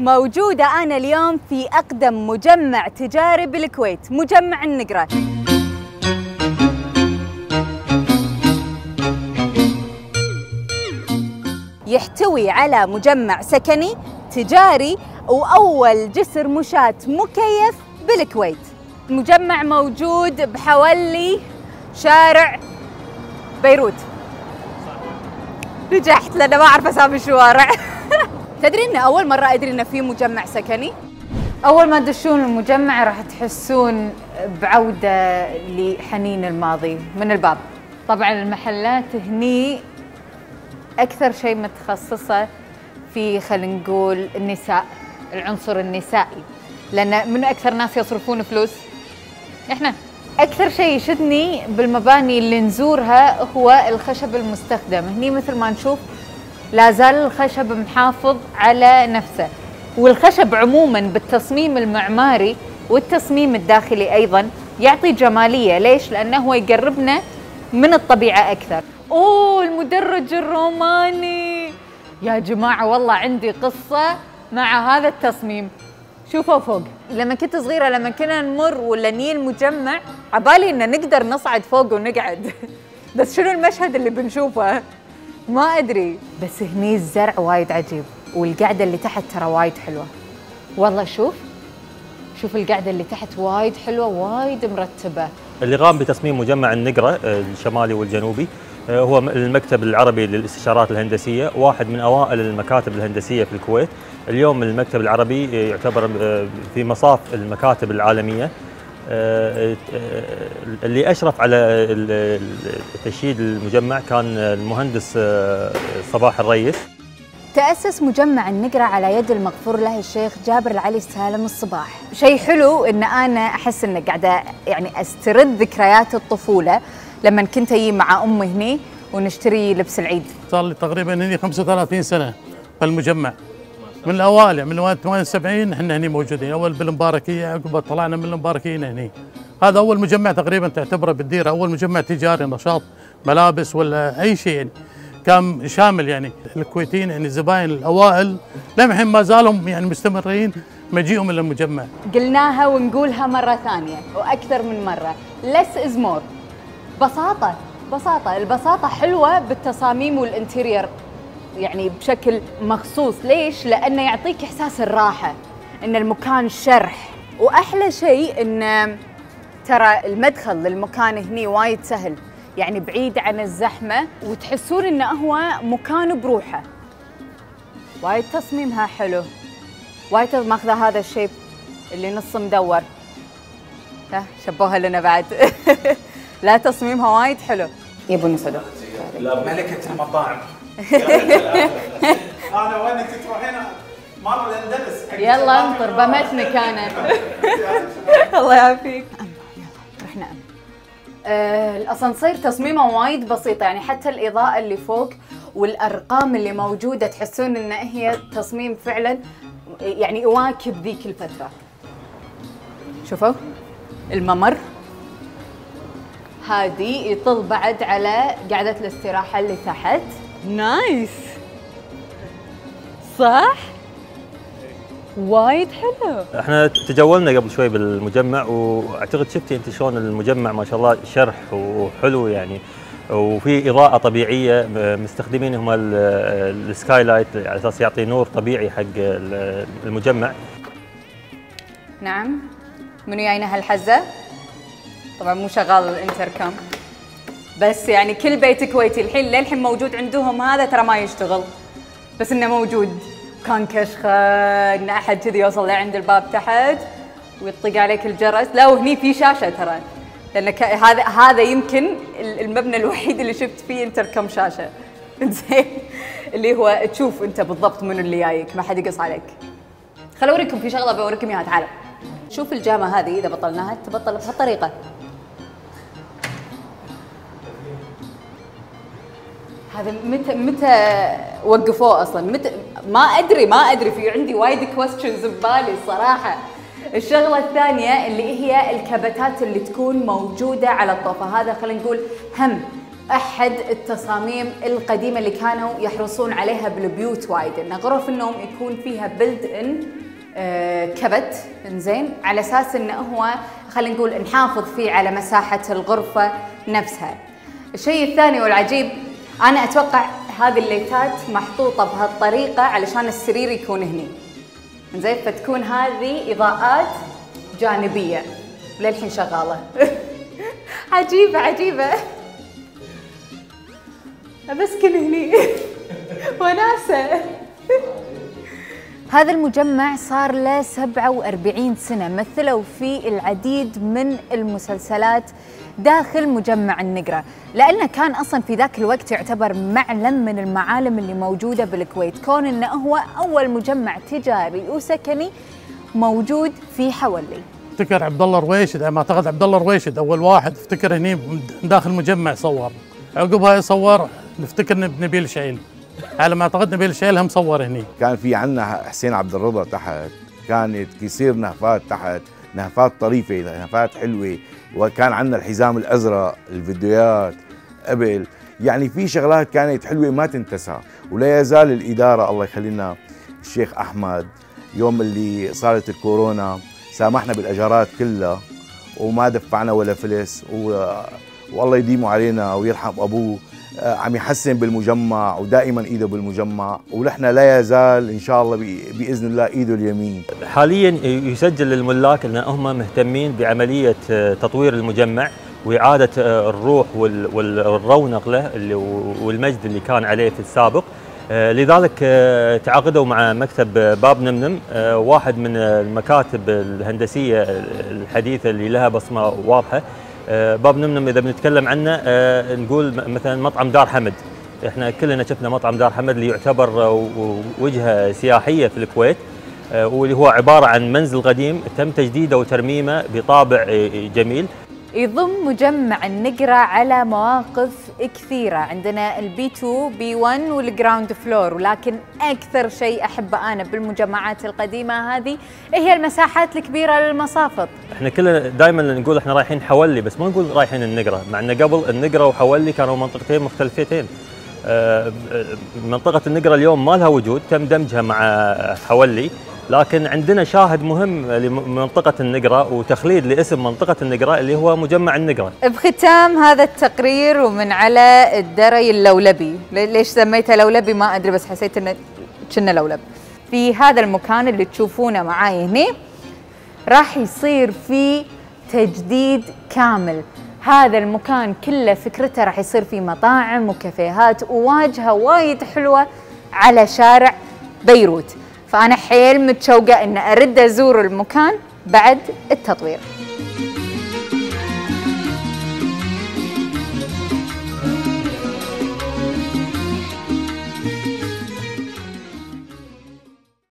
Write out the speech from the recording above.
موجودة أنا اليوم في أقدم مجمع تجاري بالكويت مجمع النقرة يحتوي على مجمع سكني تجاري وأول جسر مشاة مكيف بالكويت. المجمع موجود بحوالي شارع بيروت. نجحت لأن ما أعرف أسامي الشوارع. تدري إن أول مرة أدري إن في مجمع سكني؟ أول ما تدشون المجمع راح تحسون بعودة لحنين الماضي من الباب. طبعا المحلات هني أكثر شيء متخصصة في خلينا نقول النساء العنصر النسائي. لأن من أكثر ناس يصرفون فلوس؟ إحنا. أكثر شيء يشدني بالمباني اللي نزورها هو الخشب المستخدم. هني مثل ما نشوف لا زال الخشب محافظ على نفسه. والخشب عموما بالتصميم المعماري والتصميم الداخلي أيضا يعطي جمالية. ليش؟ لأنه هو يقربنا من الطبيعة أكثر. أوه المدرج الروماني. يا جماعة والله عندي قصة مع هذا التصميم. شوفوا فوق. لما كنت صغيرة لما كنا نمر ولا نيل المجمع عبالي إن نقدر نصعد فوق ونقعد. بس شنو المشهد اللي بنشوفه؟ ما أدري بس هني الزرع وايد عجيب والقعدة اللي تحت ترى وايد حلوة. والله شوف شوف القعدة اللي تحت وايد حلوة وايد مرتبة. اللي قام بتصميم مجمع النقرة آه، الشمالي والجنوبي. آه، هو المكتب العربي للاستشارات الهندسية واحد من أوائل المكاتب الهندسية في الكويت. اليوم المكتب العربي آه، يعتبر في مصاف المكاتب العالمية. آه، اللي أشرف على تشييد المجمع كان المهندس آه، صباح الريس. تأسس مجمع النقرة على يد المغفور له الشيخ جابر العلي سالم الصباح. شيء حلو إن أنا أحس ان قاعدة يعني أسترد ذكريات الطفولة لما كنت أجي مع امي هني ونشتري لبس العيد. صار لي تقريبا هني 35 سنة في المجمع. من الأوائل من 78 إحنا هني موجودين. أول بالمباركية عقب طلعنا من المباركيه هني. هذا أول مجمع تقريبا تعتبره بالديره أول مجمع تجاري نشاط ملابس ولا أي شيء يعني. كان شامل يعني. الكويتيين يعني الزباين الأوائل لمحين ما زالوا يعني مستمرين مجيئهم إلى المجمع. قلناها ونقولها مرة ثانية وأكثر من مرة. Less is more. بساطة بساطة. البساطة حلوة بالتصاميم والانتيرير. يعني بشكل مخصوص. ليش؟ لأنه يعطيك إحساس الراحة إن المكان شرح. وأحلى شيء إن ترى المدخل للمكان هني وايد سهل يعني بعيد عن الزحمة وتحسون إنه هو مكان بروحه. وايد تصميمها حلو. وايد ماخذة هذا الشيب اللي نص مدور. ها شبوها لنا بعد. لا تصميمها وايد حلو. يبون صدق. ملكة المطاعم. أنا وين أنت تروحين؟ مرة الاندلس يلا. انطر بمت مكانك الله يعافيك. رحنا. آه الأسانسير تصميمه وايد بسيطه يعني حتى الإضاءة اللي فوق والأرقام اللي موجودة تحسون إن هي تصميم فعلا يعني يواكب ذيك الفترة. شوفوا الممر. هذه يطل بعد على قاعدة الاستراحة اللي تحت. nice صح؟ وايد حلو. إحنا تجولنا قبل شوي بالمجمع واعتقد شفتي انت شلون المجمع ما شاء الله شرح وحلو يعني. وفي إضاءة طبيعية مستخدمين هم ال- ال skylight على أساس يعطي نور طبيعي حق ال- المجمع. نعم. منو جاينا هالحزة؟ طبعا مو شغال الانتركم. بس يعني كل بيت كويتي الحين للحين موجود عندهم هذا ترى ما يشتغل. بس إنه موجود. كان كشخة إن أحد كذي يوصل لعند الباب تحت ويطق عليك الجرس. لا وهني في شاشة ترى. لأن هذا هذا يمكن ال- المبنى الوحيد اللي شفت فيه انتركم شاشة. زين اللي هو تشوف أنت بالضبط منو اللي جايك. ما حد يقص عليك. خل أوريكم في شغلة بوريكم إياها. تعالوا. شوف الجامه هذه إذا بطلناها تبطل بهالطريقة. هذا متى متى وقفوه أصلا؟ متى ما ادري ما أدري. في عندي وايد كويستشنز ببالي الصراحه الشغلة الثانية اللي هي الكبتات اللي تكون موجودة على الطوفة. هذا خلينا نقول هم أحد التصاميم القديمة اللي كانوا يحرصون عليها بالبيوت وايد. إن غرف النوم يكون فيها بلد ان كبت. إنزين. على أساس انه هو خلينا نقول نحافظ فيه على مساحة الغرفة نفسها. الشيء الثاني والعجيب أنا أتوقع هذه الليتات محطوطة بهالطريقة علشان السرير يكون هني. زين فتكون هذه إضاءات جانبية للحين شغالة. عجيبة عجيبة. بسكن هني وناسة هذا المجمع صار له 47 سنة مثلوا فيه العديد من المسلسلات داخل مجمع النقرة. لأنه كان أصلا في ذاك الوقت يعتبر معلم من المعالم اللي موجودة بالكويت. كون أنه هو أول مجمع تجاري وسكني موجود في حولي. افتكر عبد الله رويشد ما أعتقد عبد الله رويشد أول واحد افتكر هني داخل مجمع صور. عقبها يصور نفتكر نبيل شعيل على ما أعتقد نبيل شعيل هم صور هني. كان في عندنا حسين عبد الرضا تحت كانت كيصير نهفات تحت. نهفات طريفة نهفات حلوة. وكان عندنا الحزام الأزرق الفيديوهات قبل يعني في شغلات كانت حلوة ما تنتسى. ولا يزال الإدارة الله يخلينا الشيخ أحمد يوم اللي صارت الكورونا سامحنا بالأجارات كلها وما دفعنا ولا فلس. و... والله يديمه علينا ويرحم أبوه. عم يحسن بالمجمع ودائما إيده بالمجمع ونحن لا يزال إن شاء الله بإذن الله إيده اليمين. حاليا يسجل للملاك ان هم مهتمين بعملية تطوير المجمع وإعادة الروح والرونق له والمجد اللي كان عليه في السابق. لذلك تعاقدوا مع مكتب باب نمنم واحد من المكاتب الهندسية الحديثة اللي لها بصمة واضحة. باب نمنم إذا بنتكلم عنه نقول مثلا مطعم دار حمد. إحنا كلنا شفنا مطعم دار حمد اللي يعتبر وجهة سياحية في الكويت واللي هو عبارة عن منزل قديم تم تجديده وترميمه بطابع جميل. يضم مجمع النقرة على مواقف كثيرة. عندنا ال B2 B1 وال ground floor ولكن أكثر شيء أحبه أنا بالمجمعات القديمة هذه هي المساحات الكبيرة للمصافط. إحنا كلنا دائما نقول إحنا رايحين حولي بس ما نقول رايحين النقرة مع إن قبل النقرة وحولي كانوا منطقتين مختلفتين. منطقة النقرة اليوم ما لها وجود تم دمجها مع حولي لكن عندنا شاهد مهم لمنطقة النقرة وتخليد لاسم منطقة النقرة اللي هو مجمع النقرة. بختام هذا التقرير ومن على الدري اللولبي. ليش سميته لولبي؟ ما أدري بس حسيت إنه كنا لولب. في هذا المكان اللي تشوفونه معاي هنا راح يصير في تجديد كامل. هذا المكان كله فكرته راح يصير فيه مطاعم وكافيهات وواجهة وايد حلوة على شارع بيروت. فأنا حيل متشوقة إن أرد أزور المكان بعد التطوير.